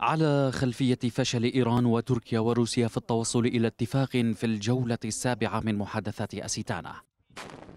على خلفية فشل إيران وتركيا وروسيا في التوصل إلى اتفاق في الجولة السابعة من محادثات أسيتانا.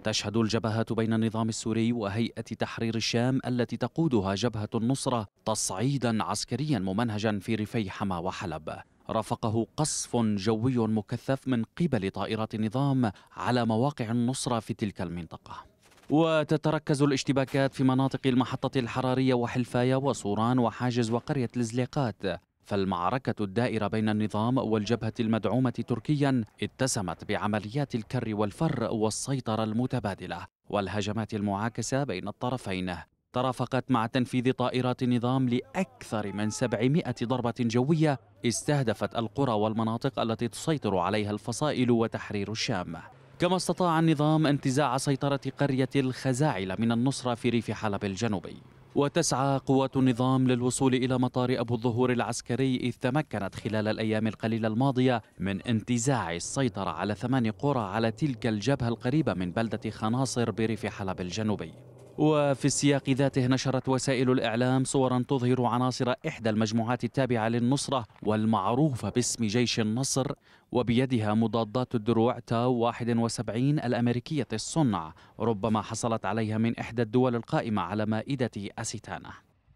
تشهد الجبهات بين النظام السوري وهيئة تحرير الشام التي تقودها جبهة النصرة تصعيدا عسكريا ممنهجا في ريفي حما وحلب. رافقه قصف جوي مكثف من قبل طائرات النظام على مواقع النصرة في تلك المنطقة. وتتركز الاشتباكات في مناطق المحطة الحرارية وحلفاية وصوران وحاجز وقرية الزليقات فالمعركة الدائرة بين النظام والجبهة المدعومة تركيا اتسمت بعمليات الكر والفر والسيطرة المتبادلة والهجمات المعاكسة بين الطرفين. ترافقت مع تنفيذ طائرات النظام لأكثر من 700 ضربة جوية استهدفت القرى والمناطق التي تسيطر عليها الفصائل وتحرير الشام. كما استطاع النظام انتزاع سيطرة قرية الخزاعل من النصرة في ريف حلب الجنوبي. وتسعى قوات النظام للوصول إلى مطار أبو الظهور العسكري إذ تمكنت خلال الأيام القليلة الماضية من انتزاع السيطرة على ثمان قرى على تلك الجبهة القريبة من بلدة خناصر بريف حلب الجنوبي. وفي السياق ذاته نشرت وسائل الإعلام صورا تظهر عناصر إحدى المجموعات التابعة للنصرة والمعروفة باسم جيش النصر وبيدها مضادات الدروع تاو 71 الأمريكية الصنع ربما حصلت عليها من إحدى الدول القائمة على مائدة أسيتانا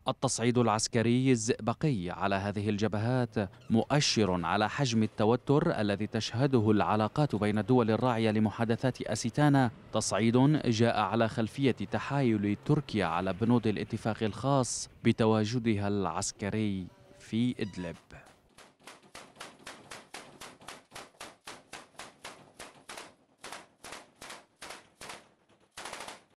التصعيد العسكري الزئبقي على هذه الجبهات مؤشر على حجم التوتر الذي تشهده العلاقات بين الدول الراعيه لمحادثات اسيتانا تصعيد جاء على خلفية تحايل تركيا على بنود الاتفاق الخاص بتواجدها العسكري في إدلب.